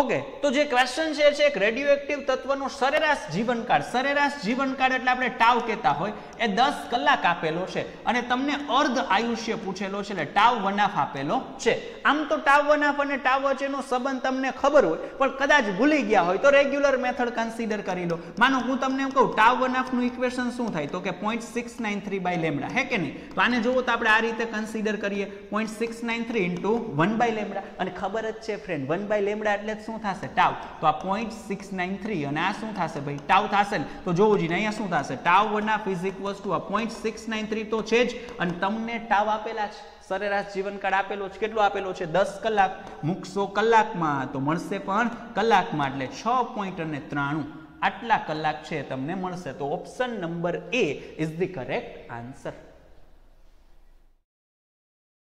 Okay તો જે question છે છે એક રેડિયો એક્ટિવ તત્વનો સરેરાશ જીવનકાળ. સરેરાશ જીવનકાળ એટલે આપણે ટાવ કહેતા હોય. એ દસ કલાક આપેલો છે અને તમને અર્ધ આયુષ્ય પૂછેલો છે એટલે ટાવ વનાફ આપેલો છે. આમ તો ટાવ વનાફ અને ટાવ વચ્ચેનો સંબંધ તમને ખબર હોય, પણ કદાચ ભૂલી ગયા હોય તો રેગ્યુલર મેથડ કન્સિડર કરી લો. માનો હું તમને એમ કહું, ટાવ વનાફનું ઇક્વેશન શું થાય? તો કે point six nine three by lambda હે કે નહીં? તો આને જોવો તો આપણે આ રીતે કન્સિડર કરીએ. Point six nine three into one by lambda અને ખબર જ છે ફ્રેન્ડ વન બાય લેમડા એટલે શું થશે? ટાવ તો આ પોઈન્ટ સિક્સ નાઇન થ્રી અને આ શું થશે ભાઈ? ટાવ થશે ને? તો જોવું જોઈએ અહીંયા શું થશે? Tau one of is equals to આ પોઈન્ટ સિક્સ નાઇન થ્રી તો છે જ. અને તમને ટાવ આપેલા છે. સરેરાશ જીવનકાળ આપેલો છે. કેટલો આપેલો છે? દસ કલાક. મૂકશો કલાકમાં તો મળશે પણ કલાકમાં એટલે છ પોઈન્ટ અને ત્રાણું. આટલા કલાક છે તમને મળશે. તો option number A is the correct answer